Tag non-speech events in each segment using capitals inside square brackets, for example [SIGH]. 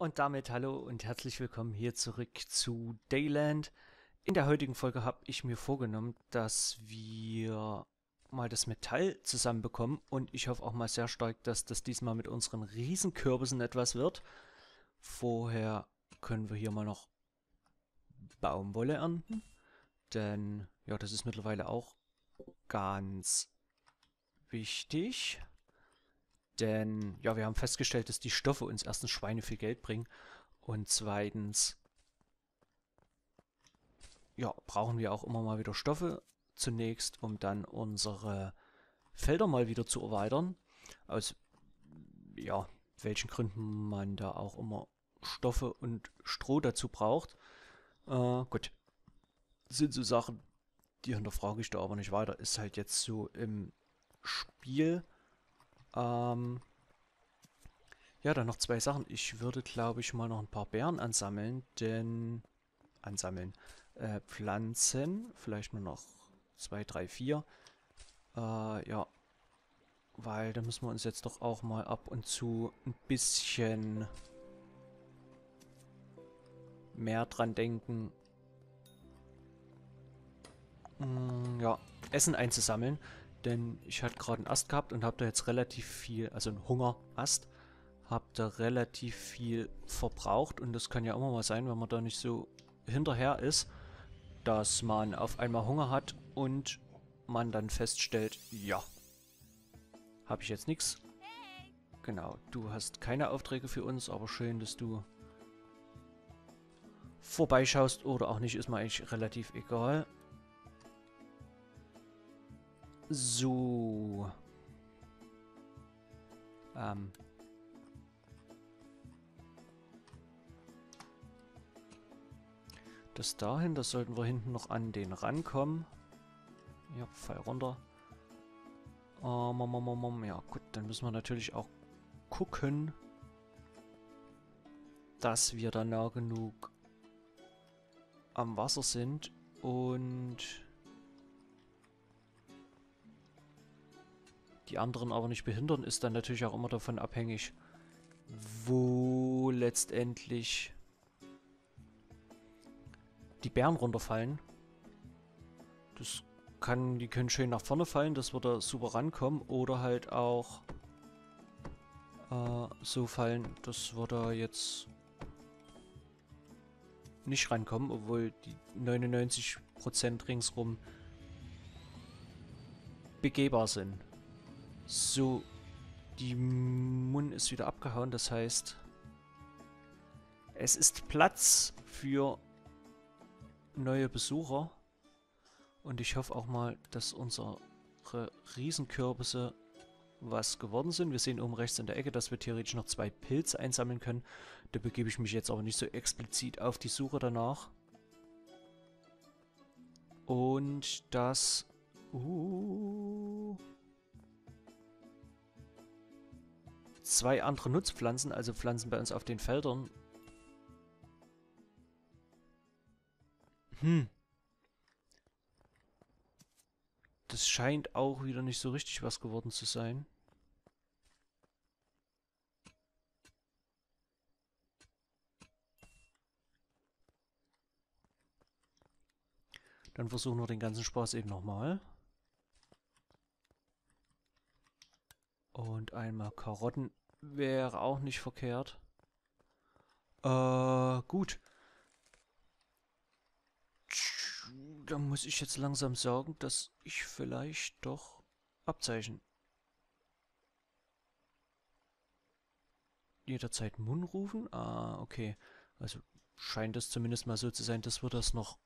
Und damit hallo und herzlich willkommen hier zurück zu Dayland. In der heutigen Folge habe ich mir vorgenommen, dass wir mal das Metall zusammenbekommen und ich hoffe auch mal sehr stark, dass das diesmal mit unseren Riesenkürbissen etwas wird. Vorher können wir hier mal noch Baumwolle ernten, denn ja, das ist mittlerweile auch ganz wichtig. Denn, ja, wir haben festgestellt, dass die Stoffe uns erstens Schweine viel Geld bringen und zweitens, ja, brauchen wir auch immer mal wieder Stoffe zunächst, um dann unsere Felder mal wieder zu erweitern. Aus, ja, welchen Gründen man da auch immer Stoffe und Stroh dazu braucht. Äh, gut. Sind so Sachen, die hinterfrage ich da aber nicht weiter. Ist halt jetzt so im Spiel ähm, ja, dann noch zwei Sachen. Ich würde, glaube ich, mal noch ein paar Beeren ansammeln, denn... Ansammeln. Äh, Pflanzen. Vielleicht nur noch zwei, drei, vier. Äh, ja. Weil da müssen wir uns jetzt doch auch mal ab und zu ein bisschen mehr dran denken. Mm, ja, Essen einzusammeln. Denn ich hatte gerade einen Ast gehabt und habe da jetzt relativ viel, also einen Hungerast, habe da relativ viel verbraucht. Und das kann ja immer mal sein, wenn man da nicht so hinterher ist, dass man auf einmal Hunger hat und man dann feststellt, ja, habe ich jetzt nichts. Genau, du hast keine Aufträge für uns, aber schön, dass du vorbeischaust oder auch nicht, ist mir eigentlich relativ egal. So. Ähm. Das dahin, das sollten wir hinten noch an den rankommen. Ja, Fall runter. Um, um, um, um, ja, gut, dann müssen wir natürlich auch gucken, dass wir da nah genug am Wasser sind und die anderen aber nicht behindern, ist dann natürlich auch immer davon abhängig, wo letztendlich die Bären runterfallen. Das kann, die können schön nach vorne fallen, dass wir da super rankommen. Oder halt auch äh, so fallen, dass wir da jetzt nicht rankommen, obwohl die 99% ringsrum begehbar sind. So, die Mun ist wieder abgehauen, das heißt, es ist Platz für neue Besucher. Und ich hoffe auch mal, dass unsere Riesenkürbisse was geworden sind. Wir sehen oben rechts in der Ecke, dass wir theoretisch noch zwei Pilze einsammeln können. Da begebe ich mich jetzt aber nicht so explizit auf die Suche danach. Und das... Uh, zwei andere Nutzpflanzen, also Pflanzen bei uns auf den Feldern. Hm. Das scheint auch wieder nicht so richtig was geworden zu sein. Dann versuchen wir den ganzen Spaß eben nochmal. Und einmal Karotten wäre auch nicht verkehrt. Äh, gut. Da muss ich jetzt langsam sagen, dass ich vielleicht doch Abzeichen jederzeit Mun rufen. Ah, okay. Also scheint es zumindest mal so zu sein, dass wir das noch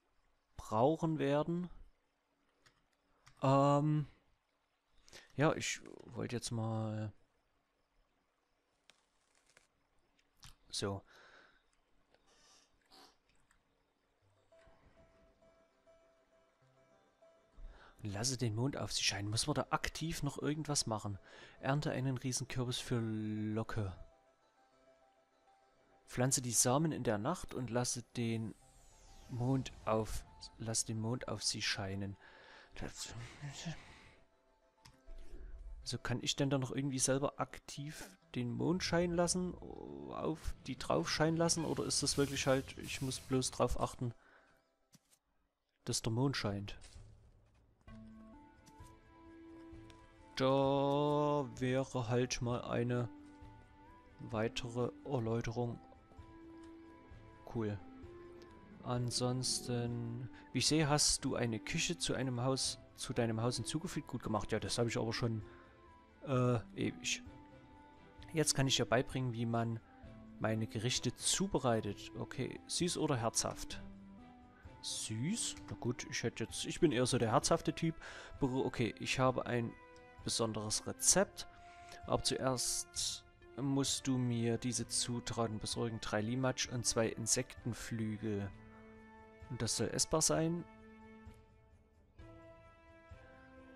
brauchen werden. Ähm, ja, ich wollte jetzt mal... So. Lasse den Mond auf sie scheinen. Muss man da aktiv noch irgendwas machen? Ernte einen Riesenkürbis für Locke. Pflanze die Samen in der Nacht und lasse den Mond auf, lasse den Mond auf sie scheinen. Das, Also kann ich denn da noch irgendwie selber aktiv den Mond scheinen lassen, auf die drauf scheinen lassen? Oder ist das wirklich halt, ich muss bloß drauf achten, dass der Mond scheint? Da wäre halt mal eine weitere Erläuterung cool. Ansonsten, wie ich sehe, hast du eine Küche zu einem Haus, zu deinem Haus hinzugefügt. Gut gemacht. Ja, das habe ich aber schon äh, ewig. Jetzt kann ich dir beibringen, wie man meine Gerichte zubereitet. Okay, süß oder herzhaft? Süß? Na gut, ich hätte jetzt, ich bin eher so der herzhafte Typ. Okay, ich habe ein besonderes Rezept. Aber zuerst musst du mir diese Zutaten besorgen. Drei Limatsch und zwei Insektenflügel. Und das soll essbar sein.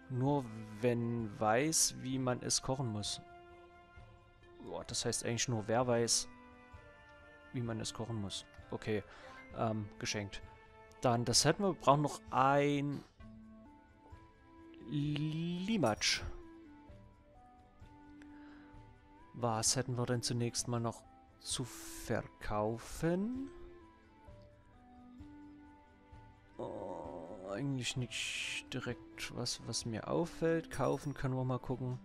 Nur wenn weiß, wie man es kochen muss. Boah, das heißt eigentlich nur, wer weiß, wie man es kochen muss. Okay, ähm, geschenkt. Dann, das hätten wir. Wir brauchen noch ein Limatsch. Was hätten wir denn zunächst mal noch zu verkaufen? Eigentlich nicht direkt was, was mir auffällt. Kaufen können wir mal gucken.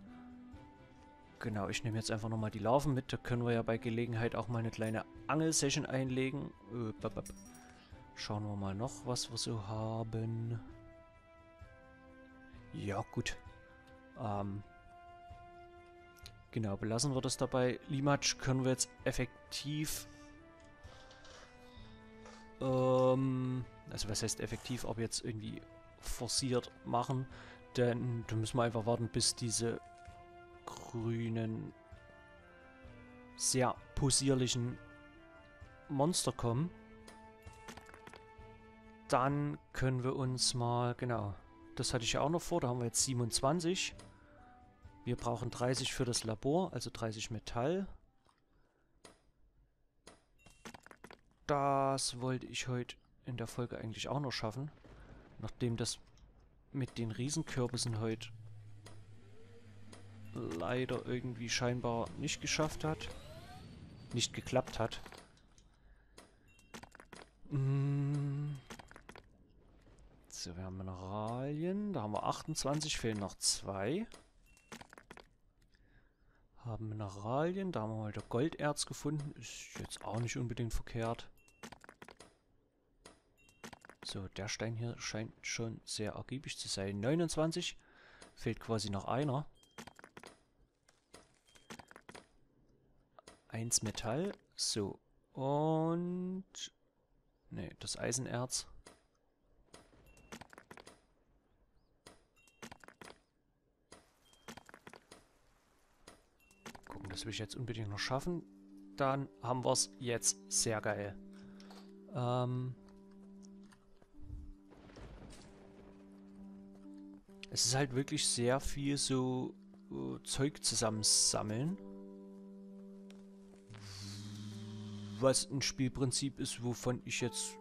Genau, ich nehme jetzt einfach nochmal die Larven mit. Da können wir ja bei Gelegenheit auch mal eine kleine Angelsession einlegen. Äh, Schauen wir mal noch, was wir so haben. Ja, gut. Ähm, Genau, belassen wir das dabei. Limatsch können wir jetzt effektiv... also was heißt effektiv, aber jetzt irgendwie forciert machen. Denn da müssen wir einfach warten, bis diese grünen, sehr posierlichen Monster kommen. Dann können wir uns mal, genau, das hatte ich ja auch noch vor, da haben wir jetzt 27. Wir brauchen 30 für das Labor, also 30 Metall. Das wollte ich heute in der Folge eigentlich auch noch schaffen. Nachdem das mit den Riesenkürbissen heute leider irgendwie scheinbar nicht geschafft hat. Nicht geklappt hat. Mm. So, wir haben Mineralien. Da haben wir 28, fehlen noch zwei. Haben Mineralien. Da haben wir der Golderz gefunden. Ist jetzt auch nicht unbedingt verkehrt. So, der Stein hier scheint schon sehr ergiebig zu sein. 29. Fehlt quasi noch einer. Eins Metall. So. Und... Ne, das Eisenerz. Das will ich jetzt unbedingt noch schaffen. Dann haben wir es jetzt sehr geil. Ähm es ist halt wirklich sehr viel so uh, Zeug zusammensammeln. Was ein Spielprinzip ist, wovon ich jetzt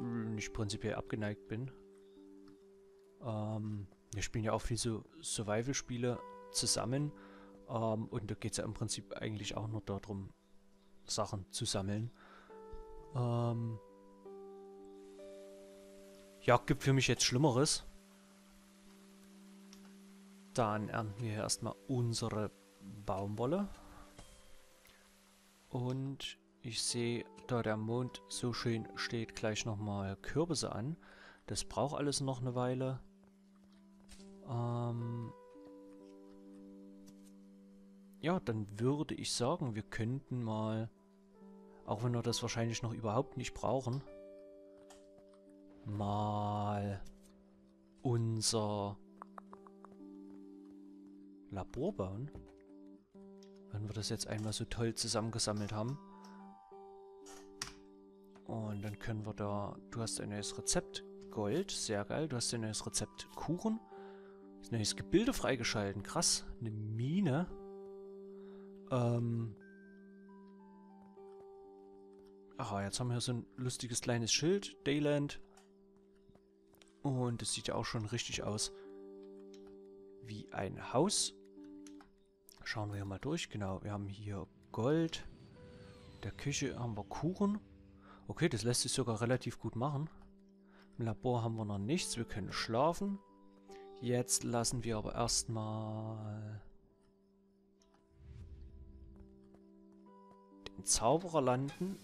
nicht prinzipiell abgeneigt bin. Ähm, wir spielen ja auch viel so Survival-Spiele zusammen. Ähm, und da geht es ja im Prinzip eigentlich auch nur darum, Sachen zu sammeln. Ähm ja, gibt für mich jetzt Schlimmeres. Dann ernten wir hier erstmal unsere Baumwolle. Und ich sehe, da der Mond so schön steht, gleich nochmal Kürbisse an. Das braucht alles noch eine Weile. Ähm, ja, dann würde ich sagen, wir könnten mal, auch wenn wir das wahrscheinlich noch überhaupt nicht brauchen, mal unser Labor bauen. Wenn wir das jetzt einmal so toll zusammengesammelt haben. Und dann können wir da... Du hast ein neues Rezept Gold, sehr geil. Du hast ein neues Rezept Kuchen. Das neues Gebilde freigeschalten, krass. Eine Mine. Ähm. Aha, jetzt haben wir hier so ein lustiges kleines Schild. Dayland. Und das sieht ja auch schon richtig aus. wie ein Haus. Schauen wir hier mal durch. Genau, wir haben hier Gold. In der Küche haben wir Kuchen. Okay, das lässt sich sogar relativ gut machen. Im Labor haben wir noch nichts. Wir können schlafen. Jetzt lassen wir aber erstmal den Zauberer landen.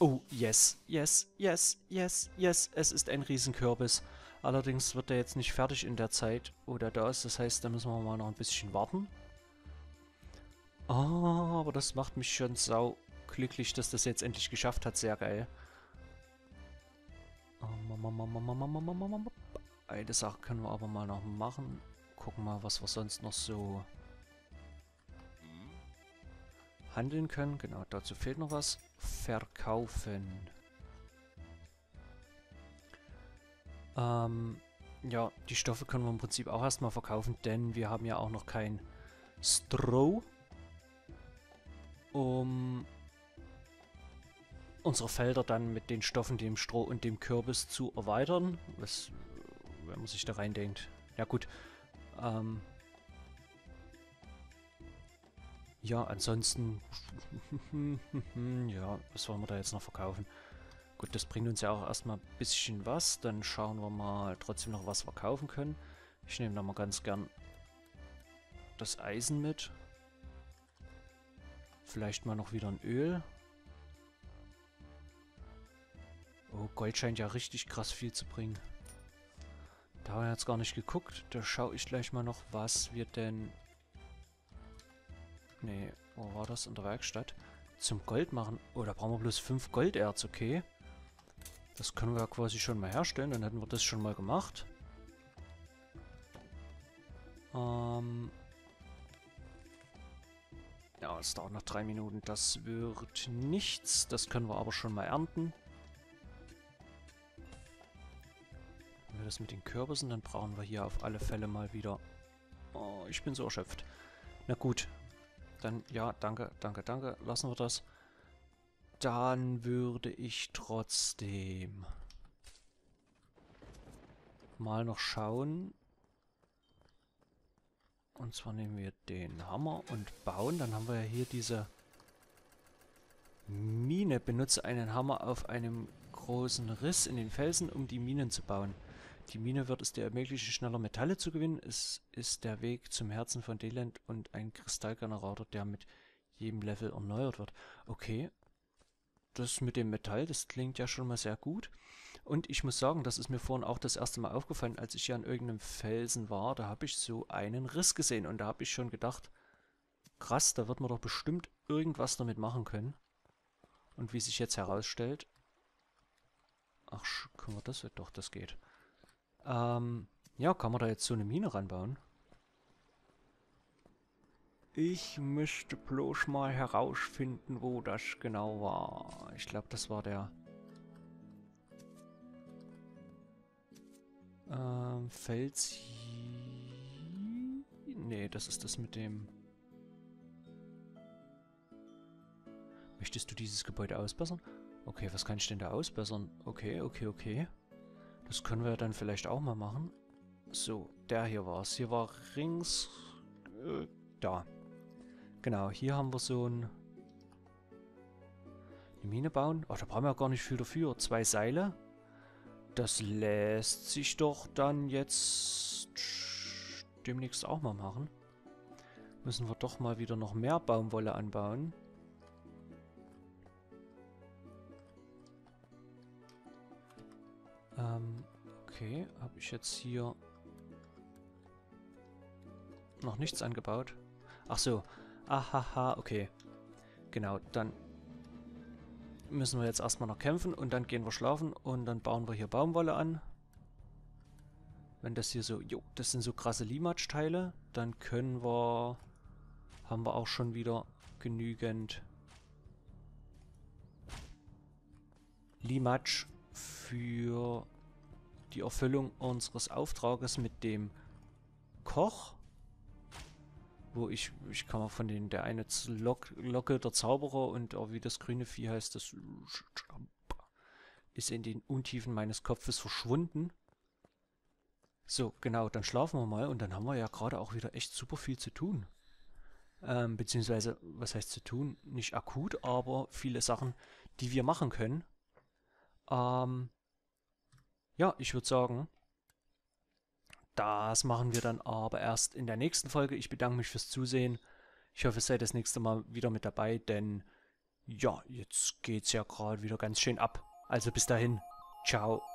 Oh, yes, yes, yes, yes, yes. Es ist ein Riesenkürbis. Allerdings wird er jetzt nicht fertig in der Zeit, wo der da ist. Das heißt, da müssen wir mal noch ein bisschen warten. Oh, aber das macht mich schon sau glücklich, dass das jetzt endlich geschafft hat. Sehr geil. Eine Sache können wir aber mal noch machen. Gucken mal, was wir sonst noch so handeln können. Genau, dazu fehlt noch was. Verkaufen. Ähm, ja, die Stoffe können wir im Prinzip auch erstmal verkaufen, denn wir haben ja auch noch kein Stroh, um unsere Felder dann mit den Stoffen, dem Stroh und dem Kürbis zu erweitern. Was, wenn man sich da reindenkt. Ja gut. Ähm, ja, ansonsten... [LAUGHS] ja, was wollen wir da jetzt noch verkaufen? Gut, das bringt uns ja auch erstmal ein bisschen was. Dann schauen wir mal trotzdem noch, was wir kaufen können. Ich nehme da mal ganz gern das Eisen mit. Vielleicht mal noch wieder ein Öl. Oh, Gold scheint ja richtig krass viel zu bringen. Da haben wir jetzt gar nicht geguckt. Da schaue ich gleich mal noch, was wir denn... Nee, wo war das? In der Werkstatt. Zum Gold machen. Oh, da brauchen wir bloß 5 Golderz, okay. Das können wir ja quasi schon mal herstellen. Dann hätten wir das schon mal gemacht. Ähm... Ja, es dauert noch drei Minuten. Das wird nichts. Das können wir aber schon mal ernten. Wenn wir das mit den Kürbissen, dann brauchen wir hier auf alle Fälle mal wieder... Oh, ich bin so erschöpft. Na gut. Dann, ja, danke, danke, danke. Lassen wir das. Dann würde ich trotzdem mal noch schauen. Und zwar nehmen wir den Hammer und bauen. Dann haben wir ja hier diese Mine. Benutze einen Hammer auf einem großen Riss in den Felsen, um die Minen zu bauen. Die Mine wird es dir ermöglichen, schneller Metalle zu gewinnen. Es ist der Weg zum Herzen von Deland und ein Kristallgenerator, der mit jedem Level erneuert wird. Okay. Das mit dem Metall, das klingt ja schon mal sehr gut. Und ich muss sagen, das ist mir vorhin auch das erste Mal aufgefallen, als ich hier an irgendeinem Felsen war. Da habe ich so einen Riss gesehen und da habe ich schon gedacht, krass, da wird man doch bestimmt irgendwas damit machen können. Und wie sich jetzt herausstellt, ach, können wir das? Doch, das geht. Ähm, ja, kann man da jetzt so eine Mine ranbauen? Ich müsste bloß mal herausfinden, wo das genau war. Ich glaube, das war der... Ähm, Fels... Nee, das ist das mit dem... Möchtest du dieses Gebäude ausbessern? Okay, was kann ich denn da ausbessern? Okay, okay, okay. Das können wir dann vielleicht auch mal machen. So, der hier war es. Hier war rings... Äh, da. Genau, hier haben wir so ein... Eine Mine bauen. Oh, da brauchen wir ja gar nicht viel dafür. Zwei Seile. Das lässt sich doch dann jetzt demnächst auch mal machen. Müssen wir doch mal wieder noch mehr Baumwolle anbauen. Ähm, okay, habe ich jetzt hier noch nichts angebaut? Ach so, ahaha, okay. Genau, dann müssen wir jetzt erstmal noch kämpfen und dann gehen wir schlafen und dann bauen wir hier Baumwolle an. Wenn das hier so, jo, das sind so krasse Limatsch-Teile, dann können wir, haben wir auch schon wieder genügend Limatsch für die Erfüllung unseres Auftrages mit dem Koch. Wo ich, ich kann mal von den, der eine Lok, Locke, der Zauberer und auch wie das grüne Vieh heißt, das ist in den Untiefen meines Kopfes verschwunden. So, genau, dann schlafen wir mal und dann haben wir ja gerade auch wieder echt super viel zu tun. Ähm, beziehungsweise, was heißt zu tun? Nicht akut, aber viele Sachen, die wir machen können. Ähm, ja, ich würde sagen, das machen wir dann aber erst in der nächsten Folge. Ich bedanke mich fürs Zusehen. Ich hoffe, ihr seid das nächste Mal wieder mit dabei, denn ja, jetzt geht's ja gerade wieder ganz schön ab. Also bis dahin. Ciao.